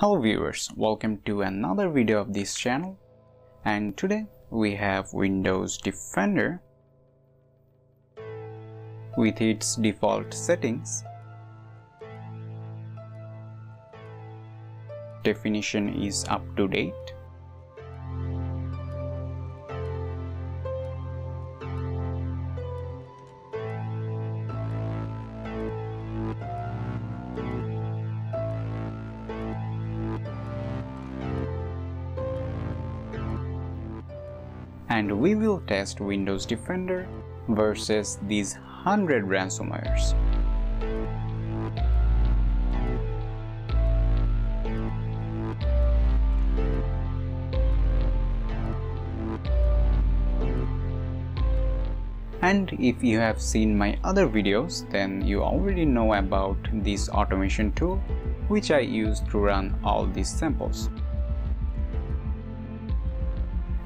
Hello viewers, welcome to another video of this channel and today we have Windows Defender with its default settings. Definition is up to date and we will test Windows Defender versus these 100 ransomwares. And if you have seen my other videos, then you already know about this automation tool which I use to run all these samples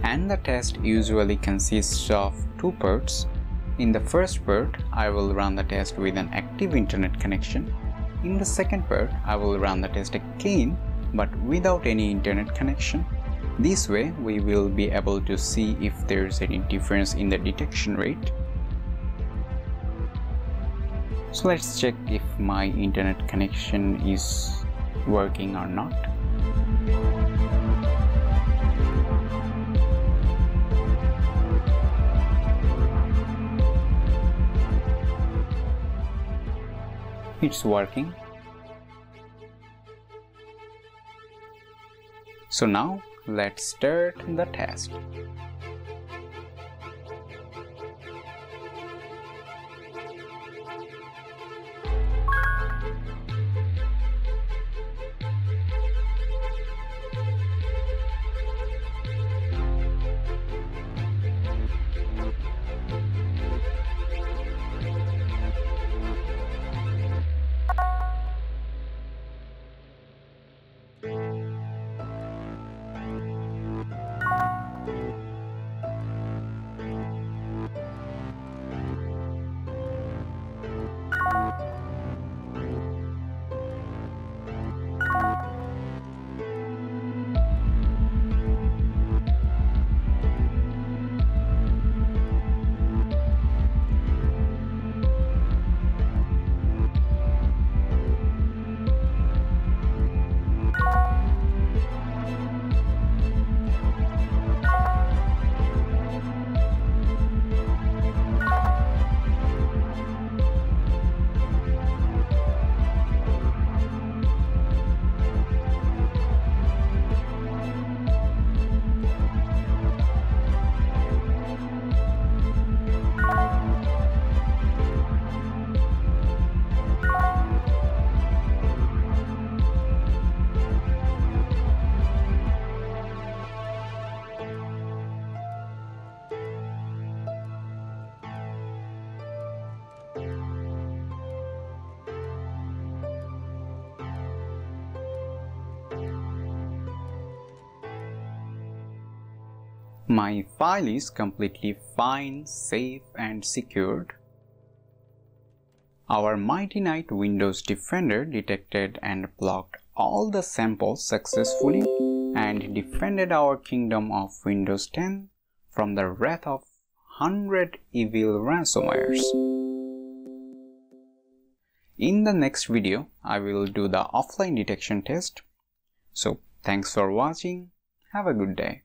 and the test usually consists of two parts. In the first part, I will run the test with an active internet connection. In the second part, I will run the test again but without any internet connection. This way, we will be able to see if there is any difference in the detection rate. So let's check if my internet connection is working or not. It's working. So now let's start the test My file is completely fine, safe and secured. Our Mighty Knight Windows Defender detected and blocked all the samples successfully and defended our kingdom of Windows 10 from the wrath of 100 evil ransomwares. In the next video, I will do the offline detection test. So, thanks for watching. Have a good day.